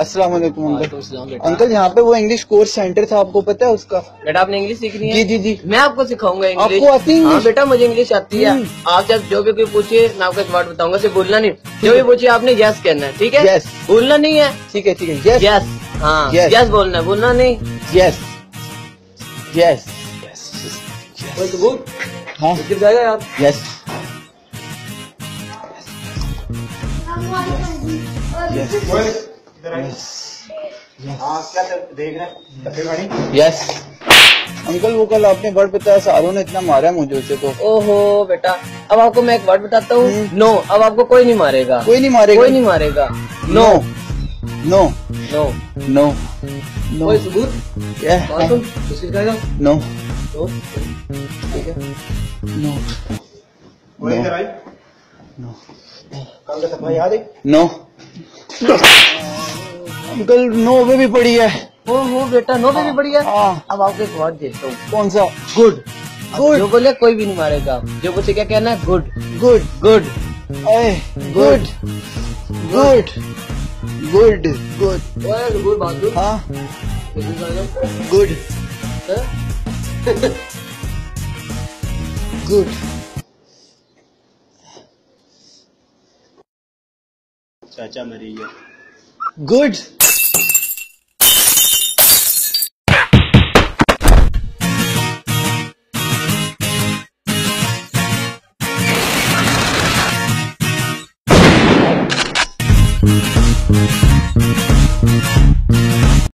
अस्सलाम वालेकुम uncle uncle यहाँ पे वो इंग्लिश कोर्स सेंटर था आपको पता है उसका? बेटा आपने इंग्लिश सीखनी है? जी जी जी। मैं आपको सिखाऊँगा इंग्लिश आपको आती है हाँ बेटा मुझे इंग्लिश आती है। हम्म। आप जब जो भी कोई पूछिए मैं आपको एक वर्ड बताऊँगा सिर्फ़ बोलना नहीं। जो भी पूछिए आपने यस कहना है ठीक है? Yes. बोलना नहीं है। ठीक है ठीक है। यस यस हाँ यस बोलना है बोलना नहीं। यस यस हाँ। गिर जाएगा यार। यस यस अंकल वो कल आपने वर्ड बताया सारों ने इतना मारा है मुझे उसे तो। ओहो बेटा अब आपको मैं एक वर्ड बताता हूँ। नो अब आपको कोई नहीं मारेगा। कोई नहीं मारेगा। कोई नहीं मारेगा। No no no no no कोई सबूत? क्या नो तो ठीक है। No no no uncle no पे भी पड़ी है। ओहो बेटा नो पे भी बढ़िया हाँ? अब आपको एक वर्ड देता हूँ कौन सा? गुड गुड जो बोले कोई भी नहीं मारेगा। जो पूछे क्या कहना है? Good good good good good good good good बात गुड हाँ। गुड गुड चाचा मरी है गुड